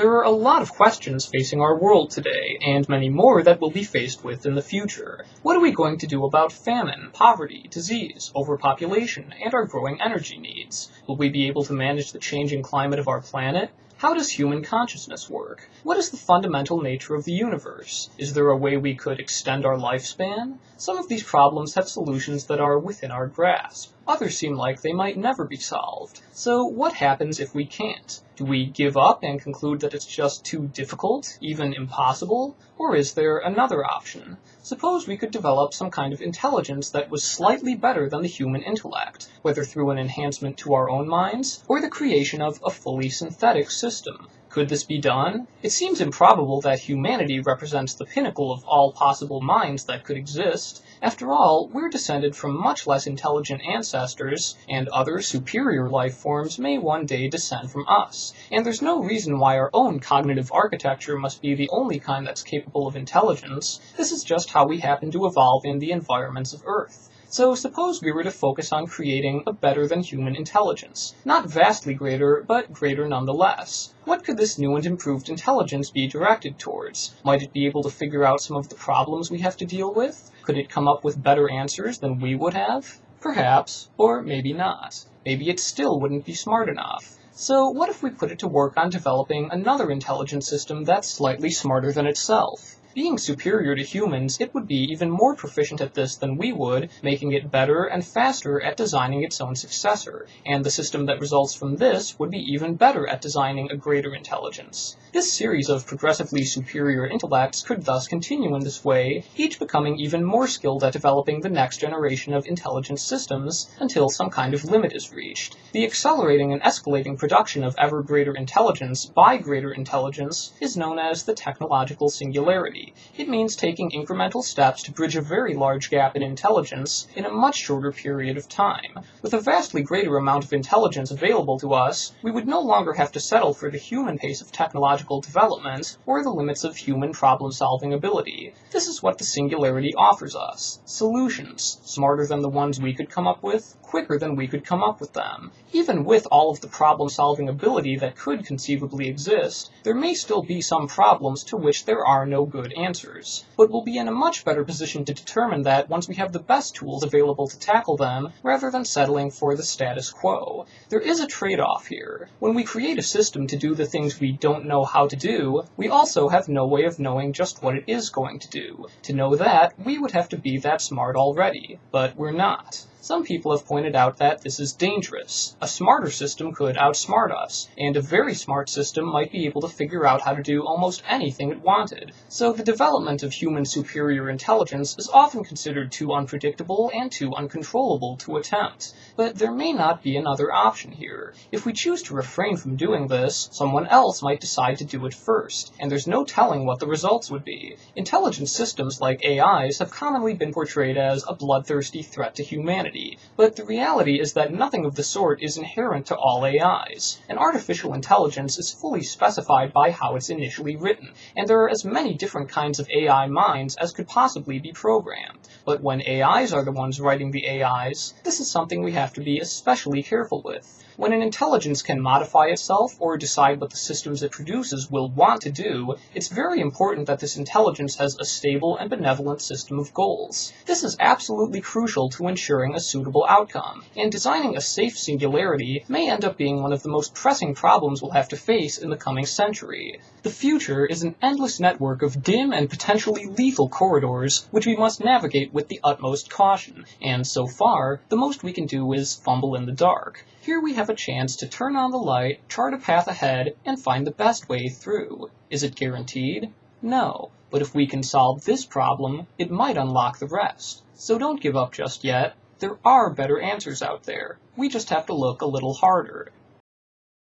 There are a lot of questions facing our world today, and many more that we'll be faced with in the future. What are we going to do about famine, poverty, disease, overpopulation, and our growing energy needs? Will we be able to manage the changing climate of our planet? How does human consciousness work? What is the fundamental nature of the universe? Is there a way we could extend our lifespan? Some of these problems have solutions that are within our grasp. Others seem like they might never be solved. So what happens if we can't? Do we give up and conclude that it's just too difficult, even impossible? Or is there another option? Suppose we could develop some kind of intelligence that was slightly better than the human intellect, whether through an enhancement to our own minds, or the creation of a fully synthetic system. Could this be done? It seems improbable that humanity represents the pinnacle of all possible minds that could exist. After all, we're descended from much less intelligent ancestors, and other superior life forms may one day descend from us. And there's no reason why our own cognitive architecture must be the only kind that's capable of intelligence. This is just how we happen to evolve in the environments of Earth. So suppose we were to focus on creating a better than human intelligence. Not vastly greater, but greater nonetheless. What could this new and improved intelligence be directed towards? Might it be able to figure out some of the problems we have to deal with? Could it come up with better answers than we would have? Perhaps, or maybe not. Maybe it still wouldn't be smart enough. So what if we put it to work on developing another intelligent system that's slightly smarter than itself? Being superior to humans, it would be even more proficient at this than we would, making it better and faster at designing its own successor, and the system that results from this would be even better at designing a greater intelligence. This series of progressively superior intellects could thus continue in this way, each becoming even more skilled at developing the next generation of intelligent systems until some kind of limit is reached. The accelerating and escalating production of ever greater intelligence by greater intelligence is known as the technological singularity. It means taking incremental steps to bridge a very large gap in intelligence in a much shorter period of time. With a vastly greater amount of intelligence available to us, we would no longer have to settle for the human pace of technological development or the limits of human problem-solving ability. This is what the singularity offers us. Solutions, smarter than the ones we could come up with, quicker than we could come up with them. Even with all of the problem-solving ability that could conceivably exist, there may still be some problems to which there are no good good answers, but we'll be in a much better position to determine that once we have the best tools available to tackle them, rather than settling for the status quo. There is a trade-off here. When we create a system to do the things we don't know how to do, we also have no way of knowing just what it is going to do. To know that, we would have to be that smart already, but we're not. Some people have pointed out that this is dangerous. A smarter system could outsmart us, and a very smart system might be able to figure out how to do almost anything it wanted. So the development of human superior intelligence is often considered too unpredictable and too uncontrollable to attempt. But there may not be another option here. If we choose to refrain from doing this, someone else might decide to do it first, and there's no telling what the results would be. Intelligent systems like AIs have commonly been portrayed as a bloodthirsty threat to humanity humanity, but the reality is that nothing of the sort is inherent to all AIs. An artificial intelligence is fully specified by how it's initially written, and there are as many different kinds of AI minds as could possibly be programmed. But when AIs are the ones writing the AIs, this is something we have to be especially careful with. When an intelligence can modify itself or decide what the systems it produces will want to do, it's very important that this intelligence has a stable and benevolent system of goals. This is absolutely crucial to ensuring a suitable outcome, and designing a safe singularity may end up being one of the most pressing problems we'll have to face in the coming century. The future is an endless network of dim and potentially lethal corridors which we must navigate with the utmost caution, and so far, the most we can do is fumble in the dark. Here we have a chance to turn on the light, chart a path ahead, and find the best way through. Is it guaranteed? No. But if we can solve this problem, it might unlock the rest. So don't give up just yet. There are better answers out there. We just have to look a little harder.